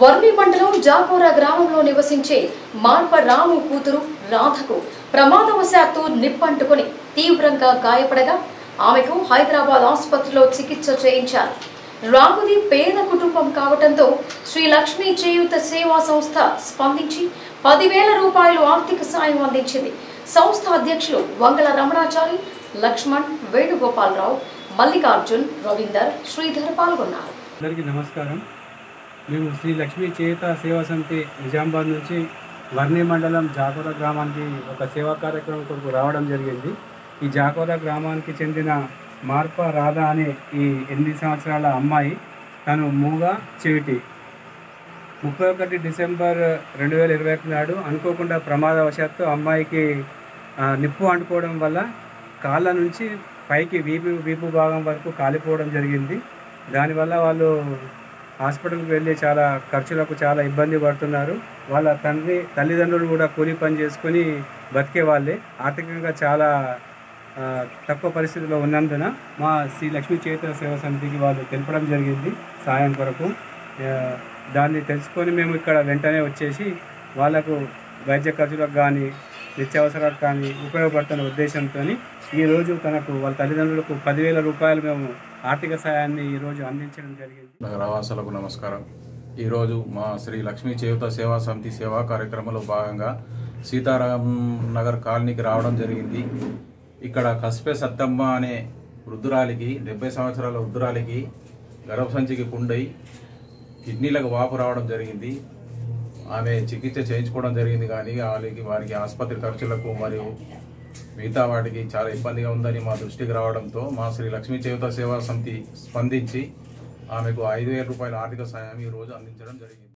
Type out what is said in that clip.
వర్మి మండలం జాకోరా గ్రామంలో నివసించే మార్ప రాము కూతురు రాధకు ప్రమాదవశాత్తు నిప్పంటుకుని తీవ్రంగా గాయపడగా ఆమెకు హైదరాబాద్ ఆసుపత్రిలో చికిత్స చేయించారు. రాముది పేద కుటుంబం కావటంతో శ్రీ లక్ష్మీ చేయూత సేవా సంస్థ స్పందించి పదివేల రూపాయలు ఆర్థిక సాయం అందించింది. సంస్థ అధ్యక్షులు వంగల రమణాచారి లక్ష్మణ్ వేణుగోపాలరావు మల్లికార్జున్ రవీందర్ శ్రీధర్ పాల్గొన్నారు. అందరికీ నమస్కారం. మేము శ్రీ లక్ష్మీ చేత సేవా సమితి నిజామాబాద్ నుంచి వర్ణి మండలం జాకోర గ్రామానికి ఒక సేవా కార్యక్రమం కొరకు రావడం జరిగింది. ఈ జాకోర గ్రామానికి చెందిన మార్ప రాధా అనే ఈ ఎనిమిది సంవత్సరాల అమ్మాయి తను మూగ చెవిటి ముప్పై ఒకటి డిసెంబర్ రెండు వేల ఇరవై ఒకటి నాడు అనుకోకుండా ప్రమాదవశాత్తు అమ్మాయికి నిప్పు అంటుకోవడం వల్ల కాళ్ళ నుంచి పైకి వీపు వీపు భాగం వరకు కాలిపోవడం జరిగింది. దానివల్ల వాళ్ళు హాస్పిటల్కి వెళ్ళి చాలా ఖర్చులకు చాలా ఇబ్బంది పడుతున్నారు. వాళ్ళ తండ్రి తల్లిదండ్రులు కూడా కూలీ పని చేసుకొని బతికే వాళ్ళే. ఆర్థికంగా చాలా తక్కువ పరిస్థితిలో ఉన్నందున మా శ్రీ లక్ష్మీ చైతన్య సేవ సమితికి వాళ్ళు తెలపడం జరిగింది సాయం కొరకు. దాన్ని తెలుసుకొని మేము ఇక్కడ వెంటనే వచ్చేసి వాళ్ళకు వైద్య ఖర్చులకు కానీ నిత్యావసరాలు కానీ ఉపయోగపడుతున్న ఉద్దేశంతో ఈరోజు తనకు వాళ్ళ తల్లిదండ్రులకు పదివేల రూపాయలు మేము ఆర్థిక సాయాన్ని ఈరోజు అందించడం జరిగింది. నగరవాసులకు నమస్కారం. ఈరోజు మా శ్రీ లక్ష్మీ చేయుత సేవా సమితి సేవా కార్యక్రమంలో భాగంగా సీతారాం నగర్ కాలనీకి రావడం జరిగింది. ఇక్కడ కస్పే సత్తమ్మ అనే వృద్ధురాలికి డెబ్బై సంవత్సరాల వృద్ధురాలికి గర్భసంచికి పుండై కిడ్నీలకు వాపు రావడం జరిగింది. ఆమె చికిత్స చేయించుకోవడం జరిగింది కానీ వాళ్ళకి వారికి ఆసుపత్రి ఖర్చులకు మరియు మిగతా వాటికి చాలా ఇబ్బందిగా ఉందని మా దృష్టికి రావడంతో మా శ్రీ లక్ష్మీ చేయుత సేవా సమితి స్పందించి ఆమెకు ఐదు వేల రూపాయల ఆర్థిక సాయం ఈరోజు రోజు అందించడం జరిగింది.